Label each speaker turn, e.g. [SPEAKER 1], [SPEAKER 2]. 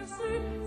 [SPEAKER 1] I see.